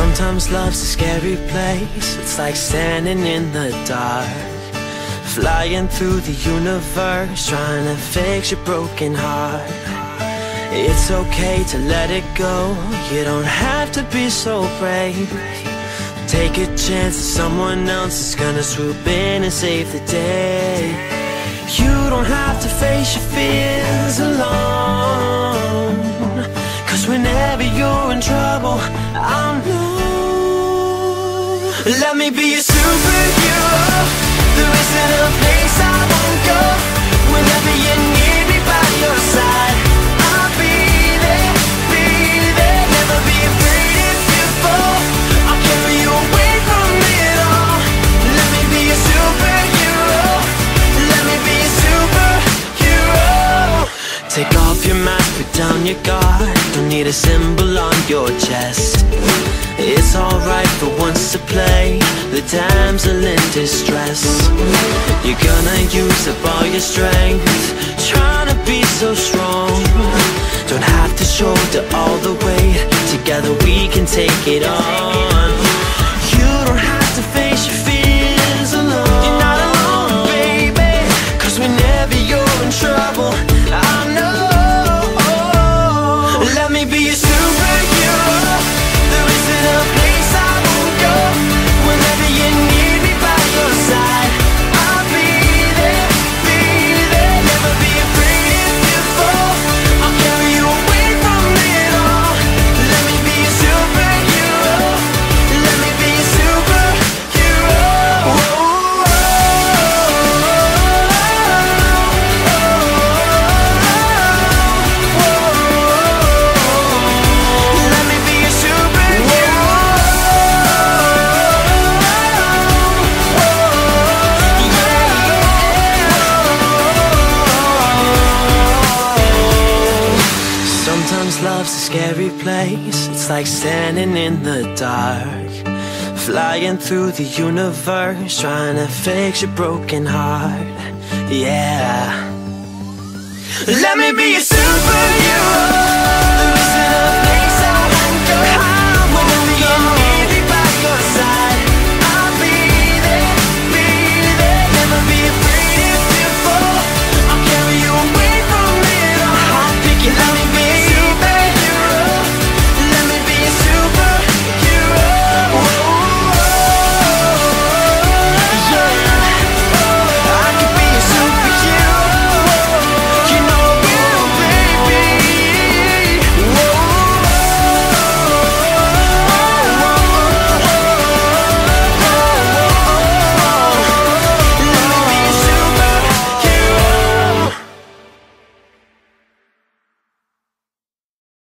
Sometimes love's a scary place. It's like standing in the dark. Flying through the universe, trying to fix your broken heart. It's okay to let it go. You don't have to be so brave. Take a chance that someone else is gonna swoop in and save the day. You don't have to face your fears alone. Cause whenever you're in trouble, know. Let me be a Take off your mask, put down your guard. Don't need a symbol on your chest. It's alright for once to play the damsel in distress. You're gonna use up all your strength, trying to be so strong. Don't have to shoulder all the weight. Together we can take it on. Love's a scary place. It's like standing in the dark. Flying through the universe, trying to fix your broken heart. Yeah. Let me be a superhero.